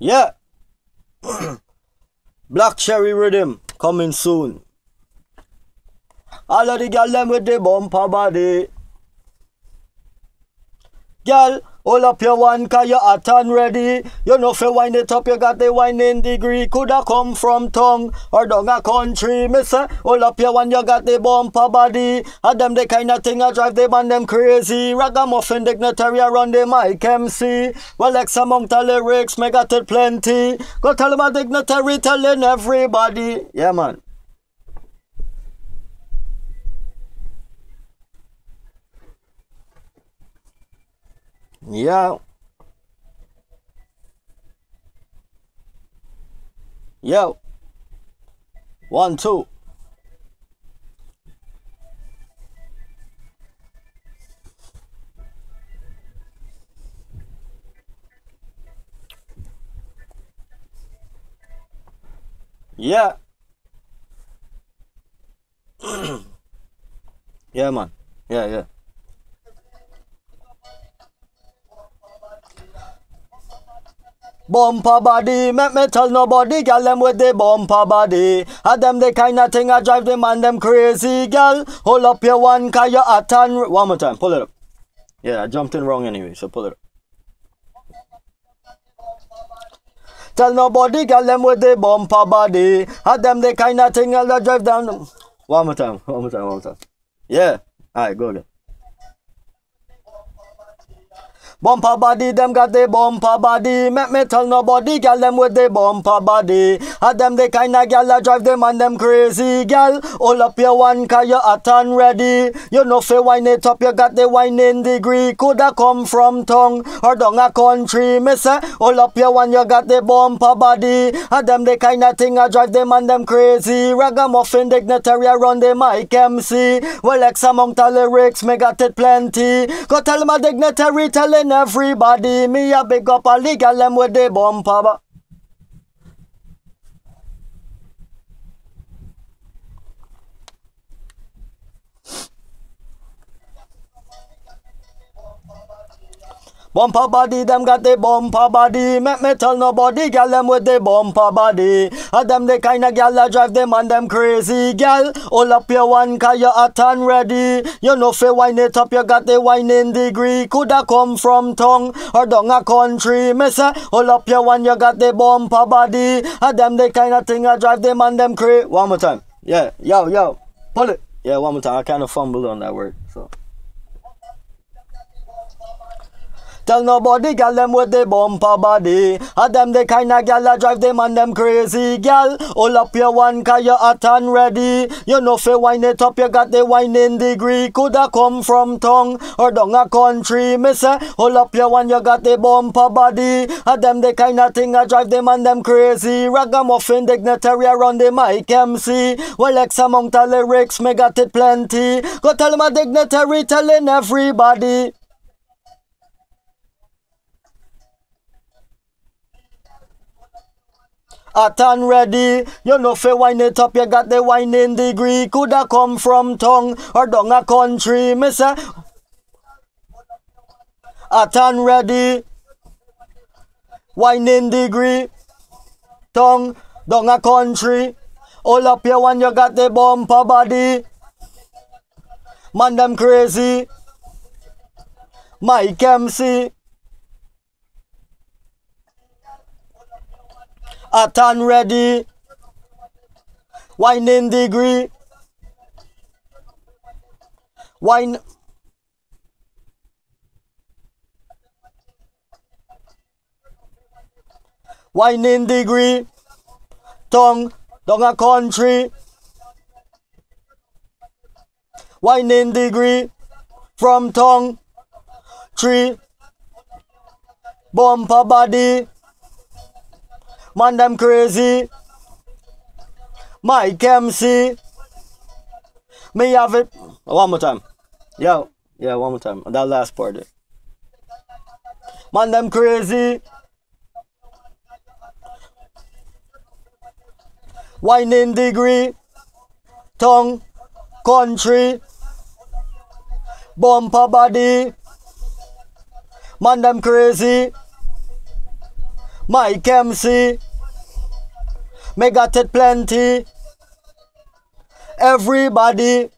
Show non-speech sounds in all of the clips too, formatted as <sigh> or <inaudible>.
Yeah. <coughs> Black Cherry Rhythm coming soon. All of the girl them with the bumper body. Girl, hold up your one cause you hot and ready. You know fi wind it up, you got the winding degree. Coulda come from tongue or down a country. Say, hold up your one, you got the bumper body. And them the kind of thing I drive them and them crazy. Ragamuffin Dignitery around the mic MC. Well, X among the lyrics, me got it plenty. Go tell them a Dignitery telling everybody. Yeah, man. Yeah. Yo. One, two. Yeah. <clears throat> yeah, man. Yeah, yeah. Bumper body, make me tell nobody, girl them with the bumper body. And them the kind of thing I drive them and them crazy, girl. Hold up your one, cause you hot and... One more time, pull it up. Yeah, I jumped in wrong anyway, so pull it up. Tell nobody, girl them with the bumper body. And them the kind of thing I drive down... One more time, one more time, one more time. Yeah, alright, go again. Bumper body, them got the bumper body. Make me tell nobody, girl, them with the bumper body. And them the kind of girl that drive them and them crazy, girl. Hold up your one, cause you hot and ready. You know, fi wine it up, you got the whining degree. Coulda come from tongue or down a country. Me say, hold up your one, you got the bumper body. And them the kind of thing I drive them and them crazy. Ragamuffin Dignitery around the mic MC. Well, X among the lyrics, me got it plenty. Go tell my Dignitery, telling everybody. Me a big up a the gal them with the bumper. Bumper body, them got the bumper body. Make me tell nobody, gal them with the bumper body. And them the kind of gal that drive them and them crazy gal. Hold up your one, cause you hot and ready. You know fi wine it up, you got the whining degree. Coulda come from tongue or down a country. Me say, hold up your one, you got the bumper body. And them the kind of thing that drive them and them crazy. One more time. Yeah, yo, yo. Pull it. Yeah, one more time. I kind of fumbled on that word, so. Tell nobody, gal them with the bumper body. And them the kind of gal that drive them and them crazy gal. Hold up your one, cause you hot and ready. You know fi wine it up, you got the whining degree. Coulda come from tongue or down a country. Me hold up your one, you got the bumper body. And them the kind of thing that drive them and them crazy. Ragamuffin Dignitery around the mic MC. Well, X among the lyrics, me got it plenty. Go tell my Dignitery, telling everybody. Hot and ready. You know fi wine it up, you got the whining degree. Coulda come from tongue or down a country. Me say hot and ready. Whining degree. Tongue down a country. All up your one, you got the bumper body. Man, them crazy. Mike MC. Hot and ready. Whining degree. Wine. Whining degree. Tongue down a country. Whining degree. From tongue. Tree. Bumper body. Man, them crazy. Mike MC. Me have it. Oh, one more time. Yo. Yeah, one more time. That last part. Man, them crazy. Whining degree. Tongue. Country. Bumper body. Man, them crazy. Mike MC. Me got it plenty. Everybody.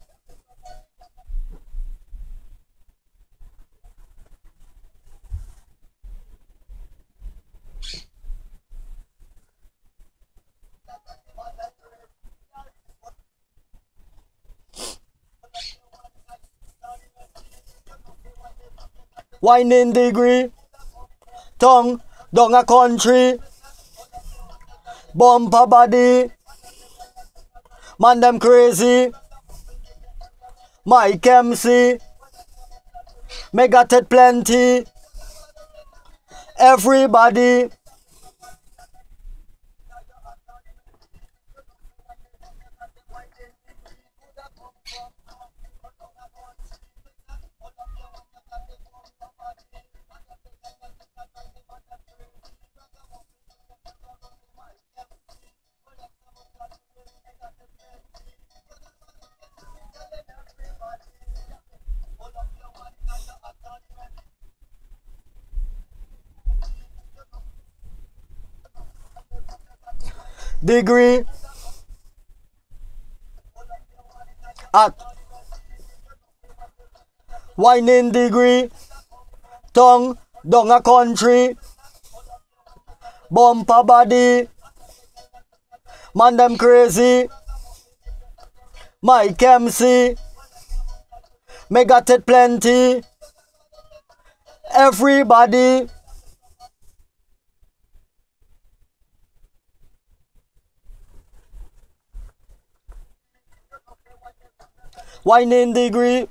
Whining degree. Tongue down a country. Bumper body. Man them crazy. Mike MC. Me got plenty. Everybody. Degree. At whining degree. Tongue down a country. Bumper body man them crazy. Mike MC me got it plenty. Everybody whining degree.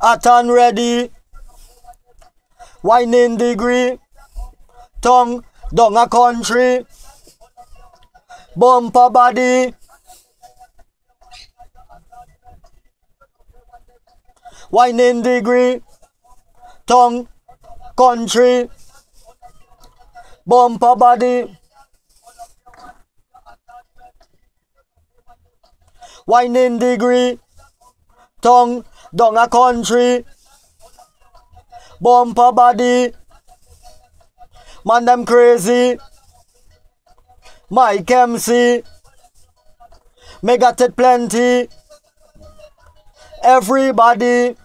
Hot and ready. Whining degree. Tongue down a country. Bumper body. Whining degree. Tongue country. Bumper body. Whining degree. Tongue down a country. Bumper body. Man them crazy. Mike MC. Me got it plenty. Everybody.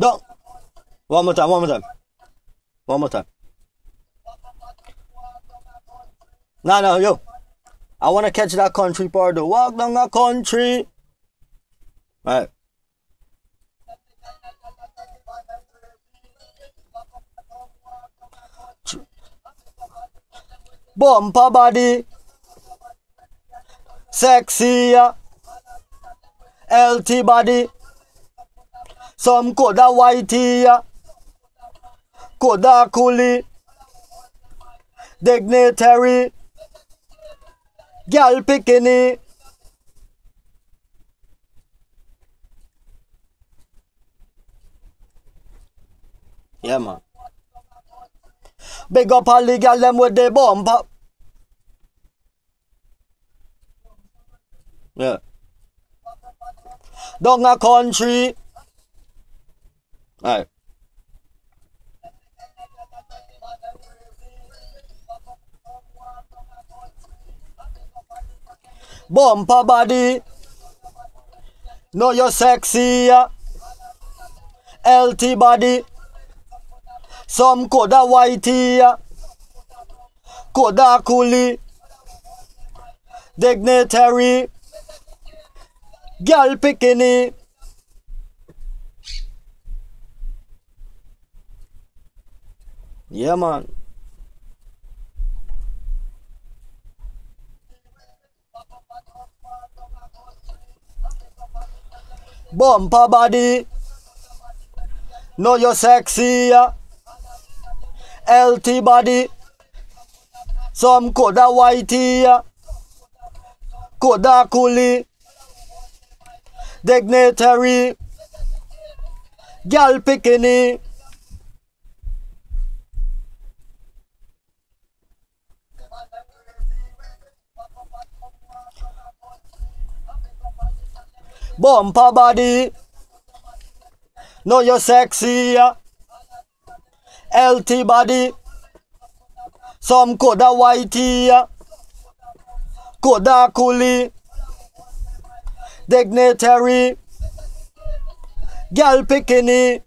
Don't. One more time, one more time. One more time. No, no, yo. I want to catch that country part though. Walk down that country. All right. Bumper body. Sexy. Healthy body. Some coulda whitey, coulda coolie. Dignitery, gal bikini. Yeah, man. Big up all the gal them with the bumper. Yeah. Down a country. はい Bumper body. Know you're sexy. Healthy body. Some coulda whitey. Coulda coolie. Dignitary. Girl bikini. Yaman, Bumper body. Know you're sexy. LT body. Some coulda whitey. Coulda coolie. Dignitary. Gal bikini. Bumper body. Know you're sexy. Healthy body. Some coulda whitey. Coulda coolie. Dignitary. Gal bikini.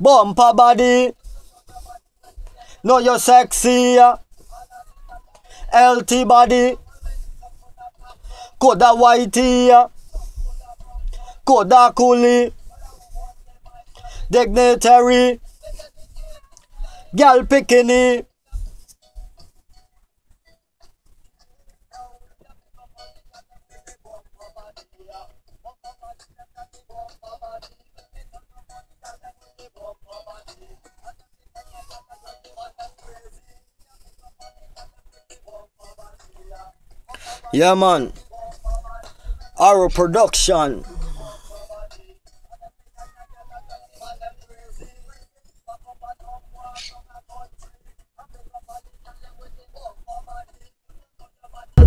Bumper body. Know you're sexy. Healthy body. Coulda whitey. Coulda coolie. Dignitery. Gal bikini. Yeah, man. Our production.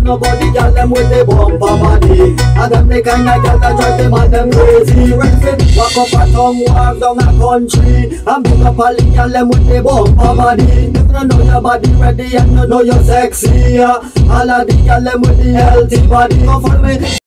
Nobody got them with the bumper body And them the kind of gal that drive them and them crazy. When fit walk up a tongue walk down a country And big up all the gal them with the bumper body If you know your body ready and you know you're sexy All of the gal them with the healthy body. Go follow me